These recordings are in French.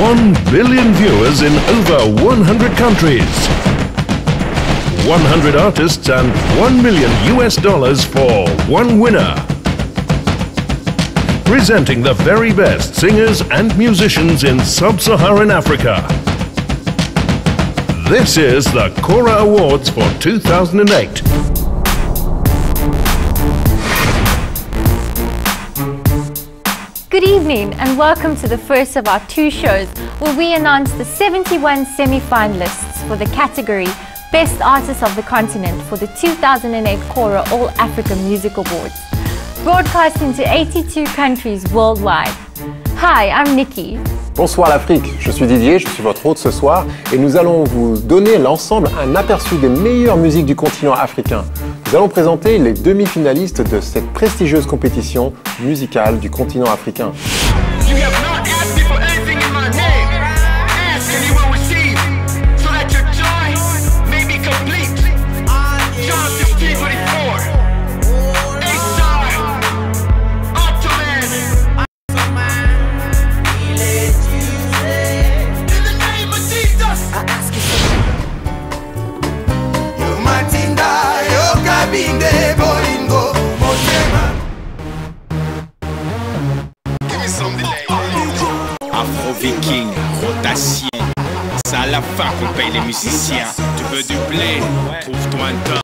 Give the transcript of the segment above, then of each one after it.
1 billion viewers in over 100 countries. 100 artists and 1 million US dollars for one winner. Presenting the very best singers and musicians in sub-Saharan Africa. This is the Cora Awards for 2008. Good evening and welcome to the first of our two shows where we announce the 71 semi-finalists for the category Best Artist of the Continent for the 2008 Cora All Africa Music Awards, broadcasting to 82 countries worldwide. Hi, I'm Nikki. Bonsoir l'Afrique, je suis Didier, je suis votre hôte ce soir et nous allons vous donner l'ensemble un aperçu des meilleures musiques du continent africain. Nous allons présenter les demi-finalistes de cette prestigieuse compétition musicale du continent africain. Afro-Viking, rotation. C'est à la fin qu'on paye les musiciens. Tu veux du blé? Trouve-toi un top.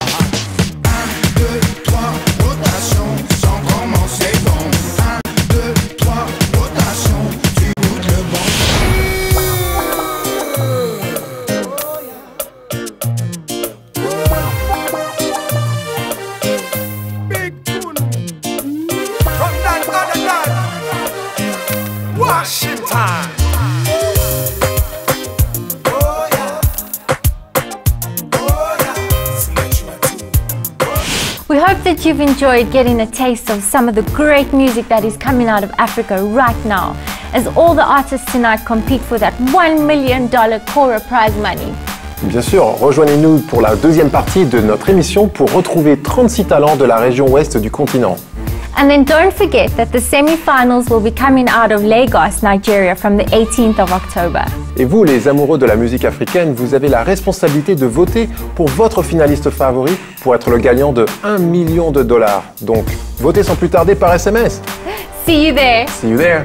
We hope that you've enjoyed getting a taste of some of the great music that is coming out of Africa right now, as all the artists tonight compete for that $1 million Cora prize money. Bien sûr, rejoignez-nous pour la deuxième partie de notre émission pour retrouver 36 talents de la région ouest du continent. And then don't forget that the semi-finals will be coming out of Lagos, Nigeria from the 18th of October. Et vous, les amoureux de la musique africaine, vous avez la responsabilité de voter pour votre finaliste favori pour être le gagnant de 1 million de dollars. Donc, votez sans plus tarder par SMS. See you there! See you there